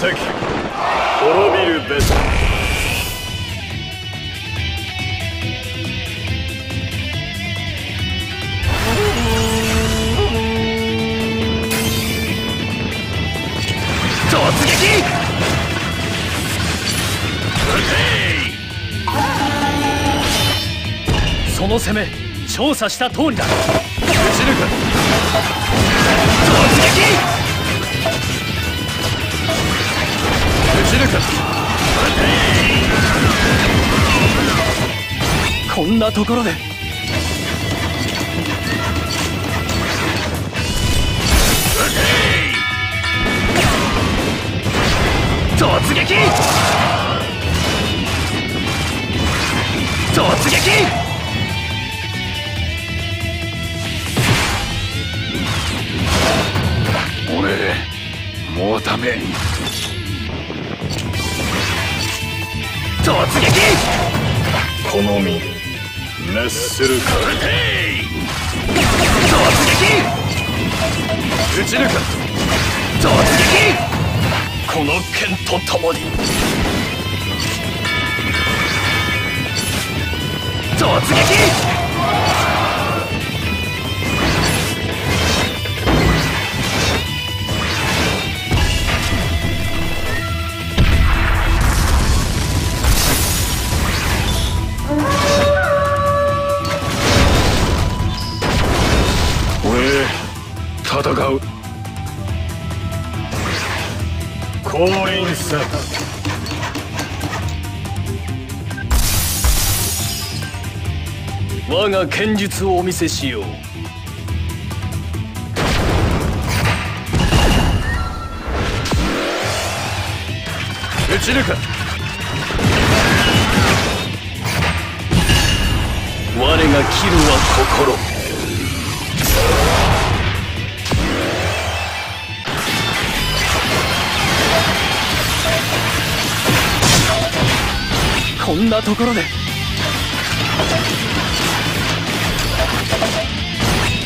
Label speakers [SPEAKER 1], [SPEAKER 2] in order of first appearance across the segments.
[SPEAKER 1] 敵。滅びるべし。突撃！その攻め調査した通りだ。撃ち抜く。
[SPEAKER 2] 突撃！
[SPEAKER 1] ち抜くこんなところで。
[SPEAKER 2] 突撃！突撃！
[SPEAKER 3] 俺もうダメ。
[SPEAKER 2] 突撃！
[SPEAKER 1] 好み熱するか
[SPEAKER 2] 突撃
[SPEAKER 1] 撃ち抜く
[SPEAKER 2] 突撃
[SPEAKER 1] この剣と共に
[SPEAKER 2] 突撃
[SPEAKER 1] 降臨せ我が剣術をお見せしよう。撃ち抜く。我が切るは心。なところで。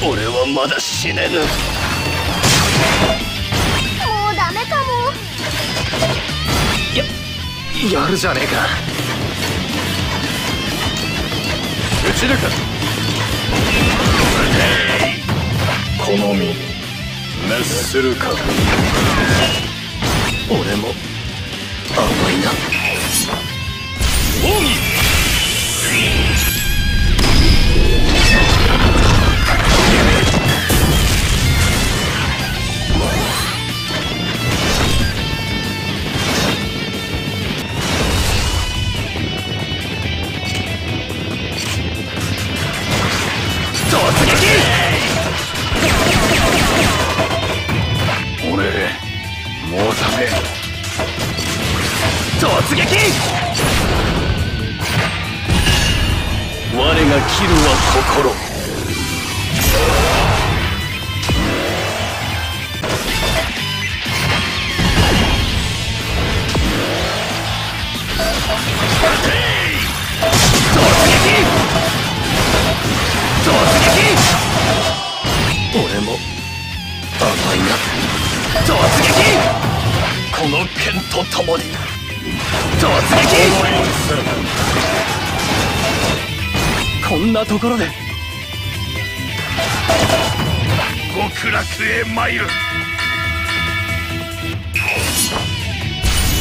[SPEAKER 1] 俺はまだ死ねぬ。
[SPEAKER 4] もうダメかも。
[SPEAKER 1] やるじゃねえか。撃ち抜くこの身。熱するか。俺も
[SPEAKER 2] 奥義
[SPEAKER 1] 心。
[SPEAKER 2] 突撃。突撃。
[SPEAKER 1] 俺も甘いな
[SPEAKER 2] 突撃。
[SPEAKER 1] この剣と共に。
[SPEAKER 2] 突撃。
[SPEAKER 1] こんなところで。
[SPEAKER 2] 極楽へ参る。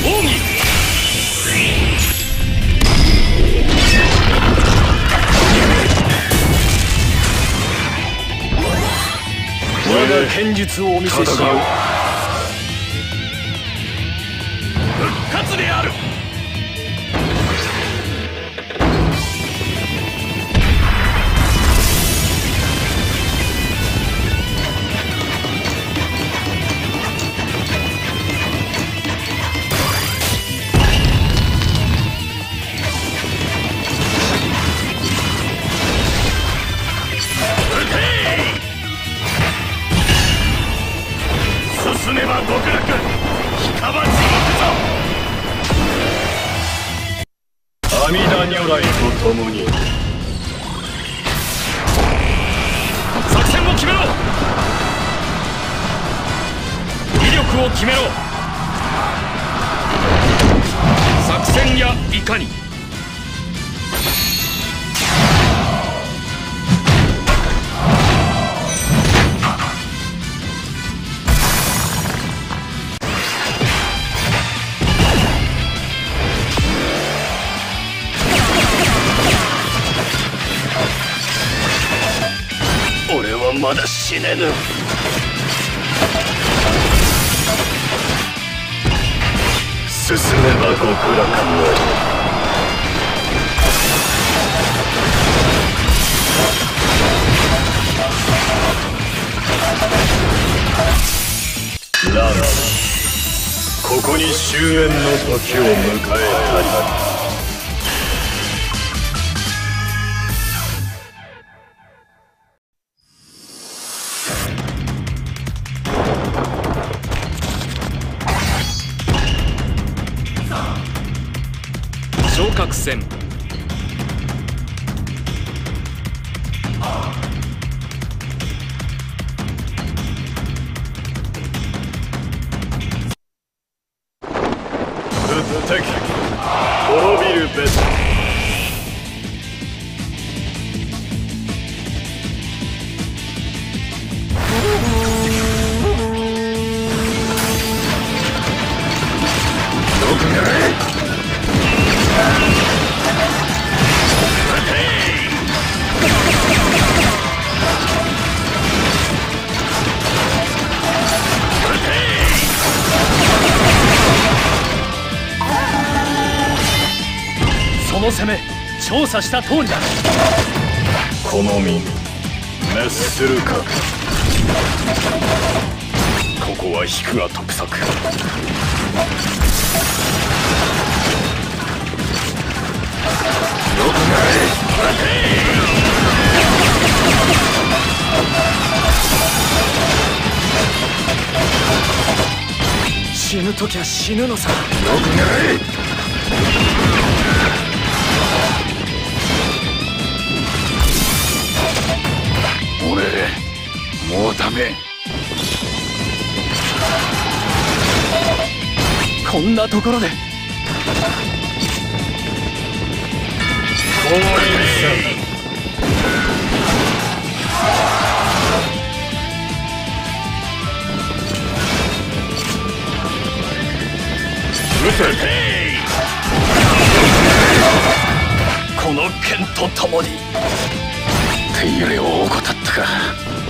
[SPEAKER 2] 奥義
[SPEAKER 1] 我が剣術をお見せしよう如来と共に。
[SPEAKER 2] 作戦を決めろ。威力を決めろ。作戦やいかに。
[SPEAKER 3] まだ死ねぬ。進めば極楽の。ランここに終焉の時を迎えた
[SPEAKER 2] 昇格戦
[SPEAKER 3] 滅びるべし
[SPEAKER 1] の攻め調査した通りだ。
[SPEAKER 3] この身滅するか。ここは引くが得策。よく
[SPEAKER 1] 死ぬ時は死ぬのさ。
[SPEAKER 3] よくなれもうダメ。
[SPEAKER 1] こんなところで。この剣とともに。
[SPEAKER 3] 手入れを怠ったか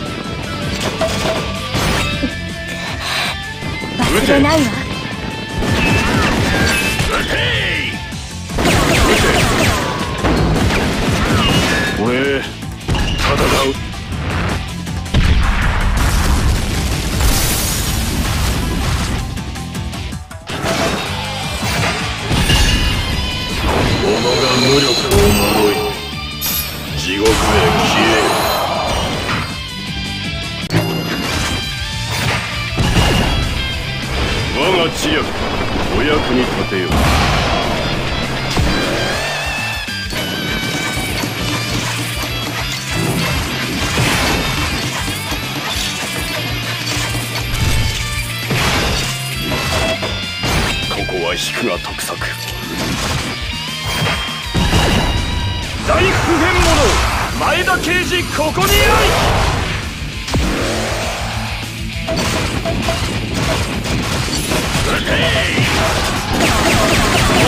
[SPEAKER 5] 忘れないわ。
[SPEAKER 3] 俺戦う。己が無力を呪い地獄へが知略お役に立てよここは引くが得策。
[SPEAKER 1] 大不変者前田刑事ここにあり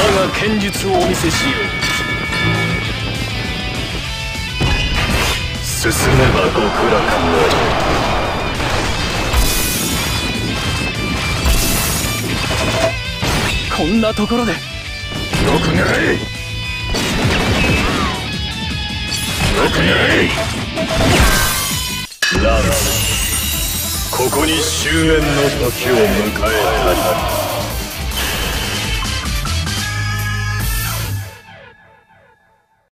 [SPEAKER 1] 我が剣術をお見せしよう。
[SPEAKER 3] 進めば極楽の
[SPEAKER 1] う。こんなところで。
[SPEAKER 3] よく狙えよく狙えランスここに終焉の時を迎えた。り